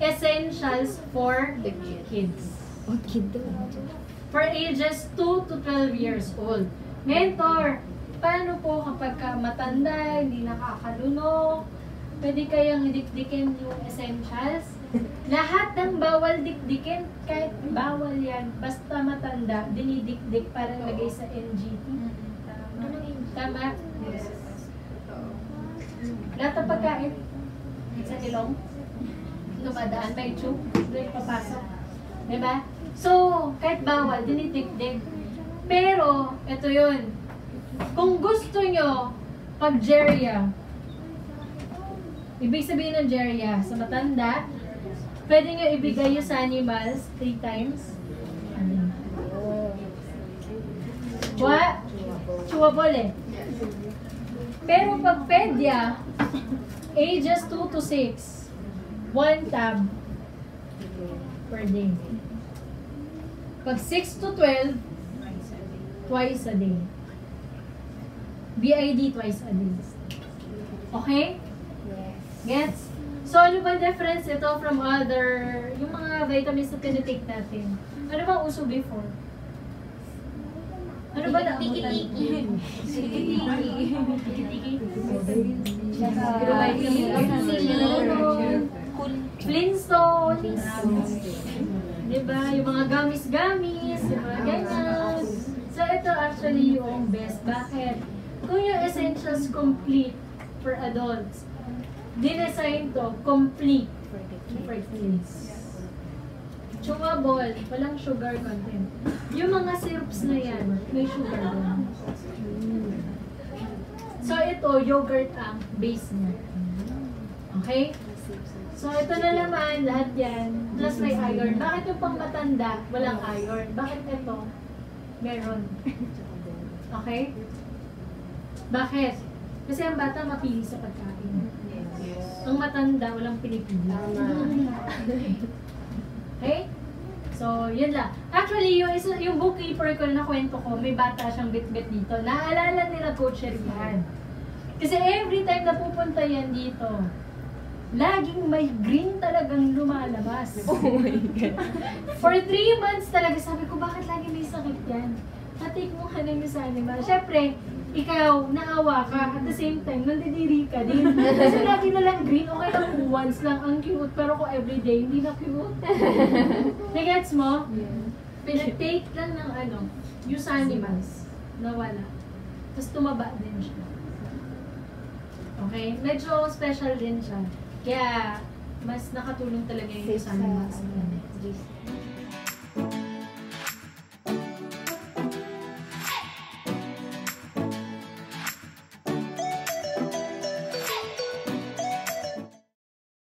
animals for The kids. Kid daw. For ages 2 to 12 years old. Mentor, paano po kapag ka matanda, hindi nakakalunok, pwede kayang dikdikin yung essentials? Lahat ng bawal dikdikin, kahit bawal yan, basta matanda, dinidikdik para lagay sa NGT. Tama? Tama? Lahat ng pagkain sa ilong, dumadaan may tube, doon papasok. Diba? So, kahit bawal, dinidikdik. Pero, ito yun. Kung gusto nyo, pag Jeria, ibig sabihin ng Jeria, sa matanda, pwede nyo ibigay yung sa animals three times. What? Chewable eh. Pero pag pedya, ages 2 to 6, one tab per day. Pag 6 to 12, twice a day. BID twice a day. Okay? Gets? So, ano ba difference ito from other, yung mga vitamins na tinitake natin? Ano ba uso before? Ano ba naabutan? Tiki-tiki. Tiki-tiki. Tsaka, Vitamin Flintstones. Diba? Yung mga gamis-gamis, yung mga ganyan. So, ito actually yung best. Bakit? Kung yung essentials complete for adults, dinesign to complete for kids. Chewable, walang sugar content. Yung mga syrups na yan, may sugar doon. So, ito, yogurt ang base niya. Okay? So, ito na naman, lahat yan, plus may iron. Bakit yung pang matanda, walang iron? Bakit ito, meron? Okay? Bakit? Kasi ang bata mapili sa pagkain. Ang matanda, walang pinipili. Okay? So, yun lang. Actually, yung, isa, yung bookkeeper ko na kwento ko, may bata siyang bit-bit dito. Naalala nila Coach Sherihan. Kasi every time na pupunta yan dito, laging may green talagang lumalabas. Oh my God. For three months talaga, sabi ko, bakit lagi may sakit yan? Patik mo ka sa animal. Siyempre, ikaw, naawa ka, at the same time, nandidiri ka din. Kasi lagi na lang green, okay lang once lang ang cute, pero kung everyday, hindi na cute. Nagets mo? Pinag-take lang ng ano, yung sa animals, nawala. Tapos tumaba din siya. Okay? Medyo special din siya. Kaya, mas nakatulong talaga yung sa ano,